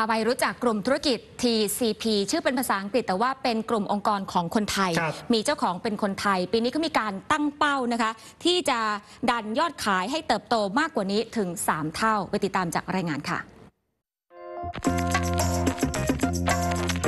พาไปรู้จักกลุ่มธุรกิจ TCP ชื่อเป็นภาษาอังกฤษ แต่ว่าเป็นกลุ่มองค์กรของคนไทยครับมีเจ้าของเป็นคนไทย ปีนี้ก็มีการตั้งเป้านะคะ ที่จะดันยอดขายให้เติบโตมากกว่านี้ถึง 3 เท่า ไปติดตามจากรายงานค่ะก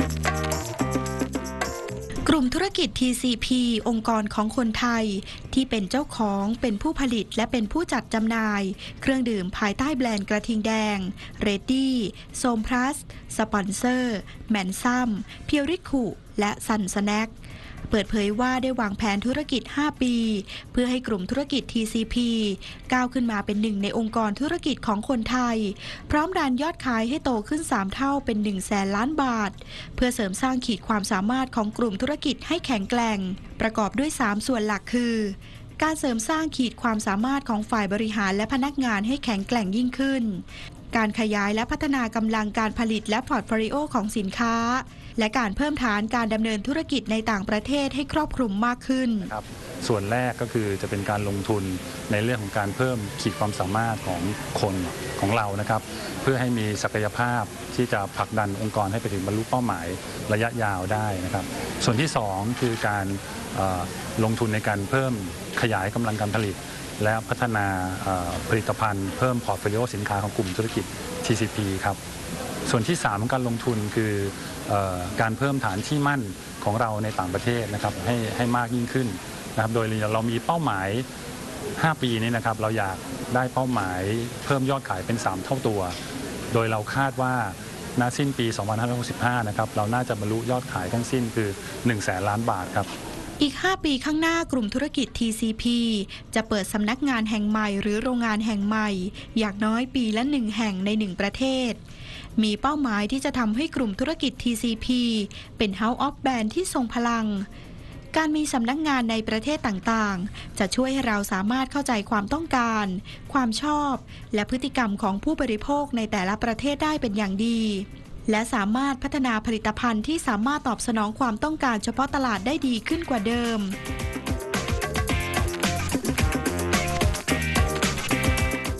ลุ่มธุรกิจ TCP องค์กรของคนไทย ที่เป็นเจ้าของเป็นผู้ผลิตและเป็นผู้จัดจำหน่าย เครื่องดื่มภายใต้แบรนด์กระทิงแดง เรดดี้โสมพลัส สปอนเซอร์ แมนซั่มเพียวริคุ และซันสแน็ค เปิดเผยว่าได้วางแผนธุรกิจ 5 ปี เพื่อให้กลุ่มธุรกิจ TCP ก้าวขึ้นมาเป็นหนึ่งในองค์กรธุรกิจของคนไทย พร้อมดันยอดขายให้โตขึ้น 3 เท่าเป็น1แสนล้านบาท เพื่อเสริมสร้างขีดความสามารถของกลุ่มธุรกิจให้แข็งแกร่ง ประกอบด้วย 3 ส่วนหลักคือการเสริมสร้างขีดความสามารถของฝ่ายบริหารและพนักงานให้แข็งแกร่งยิ่งขึ้น การขยายและพัฒนากำลังการผลิตและพอร์ตโฟลิโอของสินค้า และการเพิ่มฐานการดำเนินธุรกิจในต่างประเทศให้ครอบคลุมมากขึ้น ครับส่วนแรกก็คือจะเป็นการลงทุนในเรื่องของการเพิ่มขีดความสามารถของคนของเรานะครับ เพื่อให้มีศักยภาพที่จะผลักดันองค์กรให้ไปถึงบรรลุเป้าหมายระยะยาวได้นะครับ ส่วนที่ 2 คือการเอ่อลงทุนในการเพิ่มขยายกำลังการผลิต และพัฒนาผลิตภัณฑ์เพิ่มพอร์ตโฟลิโอสินค้าของกลุ่มธุรกิจ TCP ครับส่วนที่ 3 การลงทุนคือออการเพิ่มฐานที่มั่นของเราในต่างประเทศนะครับให้ให้มากยิ่งขึ้นนะครับโดยเรามีเป้าหมาย 5 ปีนี้นะครับเราอยากได้เป้าหมายเพิ่มยอดขายเป็น 3 เท่าตัว โดยเราคาดว่าณสิ้นปี 2565 นะครับเราน่าจะบรรลุยอดขายทั้งสิ้นคือ1แสนล้านบาทครับ อีก 5 ปีข้างหน้ากลุ่มธุรกิจ TCP จะเปิดสำนักงานแห่งใหม่หรือโรงงานแห่งใหม่ อย่างน้อยปีละหนึ่งแห่งในหนึ่งประเทศ มีเป้าหมายที่จะทำให้กลุ่มธุรกิจ TCP เป็น House of Brand ที่ทรงพลัง การมีสำนักงานในประเทศต่างๆ จะช่วยให้เราสามารถเข้าใจความต้องการ ความชอบ และพฤติกรรมของผู้บริโภคในแต่ละประเทศได้เป็นอย่างดี และสามารถพัฒนาผลิตภัณฑ์ที่สามารถตอบสนองความต้องการเฉพาะตลาดได้ดีขึ้นกว่าเดิม